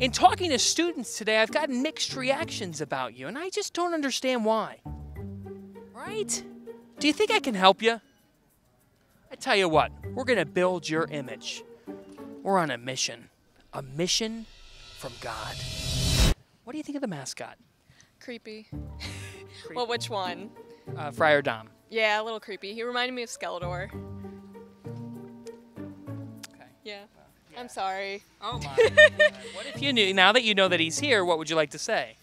In talking to students today, I've gotten mixed reactions about you, and I just don't understand why. Right? Do you think I can help you? I tell you what, we're going to build your image. We're on a mission. A mission from God. What do you think of the mascot? Creepy. well, which one? Uh, Friar Dom. Yeah, a little creepy. He reminded me of Skeletor. I'm sorry. Oh my. what if you knew, now that you know that he's here, what would you like to say?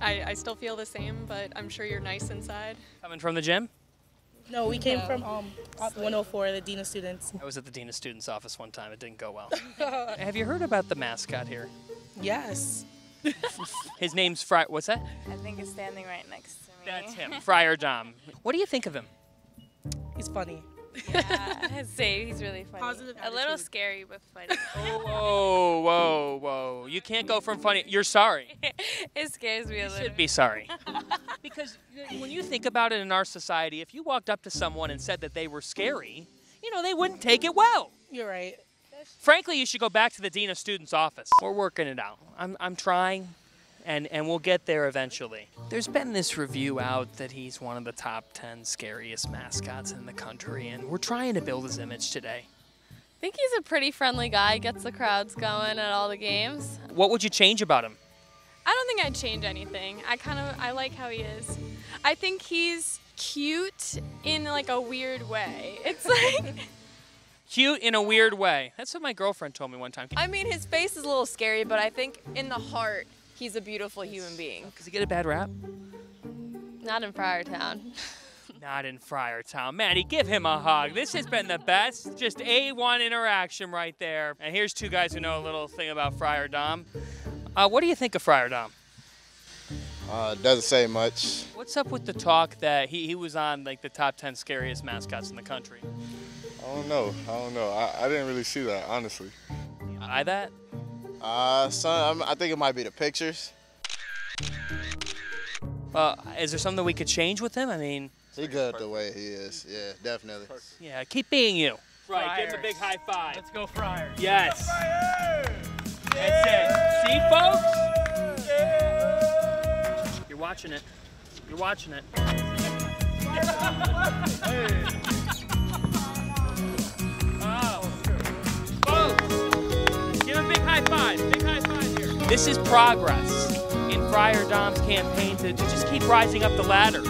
I, I still feel the same, but I'm sure you're nice inside. Coming from the gym? No, we came No. from um, op 104, the Dean of Students. I was at the Dean of Students office one time. It didn't go well. Have you heard about the mascot here? Yes. His name's Friar. What's that? I think it's standing right next to me. That's him, Friar Dom. What do you think of him? He's funny. Yeah, I'd he's really funny. Positive A little attitude. scary, but funny. Whoa, whoa, whoa! You can't go from funny. You're sorry. it scares me a little. You little. should be sorry. because when you think about it in our society, if you walked up to someone and said that they were scary, you know, they wouldn't take it well. You're right. Frankly, you should go back to the Dean of Students office. We're working it out. I'm, I'm trying, and, and we'll get there eventually. There's been this review out that he's one of the top 10 scariest mascots in the country, and we're trying to build his image today. I think he's a pretty friendly guy. Gets the crowds going at all the games. What would you change about him? I don't think I'd change anything. I kind of I like how he is. I think he's cute in like a weird way. It's like Cute in a weird way. That's what my girlfriend told me one time. I mean, his face is a little scary, but I think in the heart, he's a beautiful human being. Does he get a bad rap? Not in Friartown. Not in Friartown. Maddie, give him a hug. This has been the best. Just A1 interaction right there. And here's two guys who know a little thing about Friar Dom. Uh, what do you think of Friar Dom? Uh, doesn't say much. What's up with the talk that he, he was on like the top 10 scariest mascots in the country? I don't know. I don't know. I, I didn't really see that, honestly. I that? Uh, son, I'm, I think it might be the pictures. Uh, is there something we could change with him? I mean, He good the way he is. Yeah, definitely. yeah, keep being you. Right, give him a big high five. Let's go Friars. Yes. That's it. See, folks? You're watching it. You're watching it. This is progress in Friar Dom's campaign to, to just keep rising up the ladder.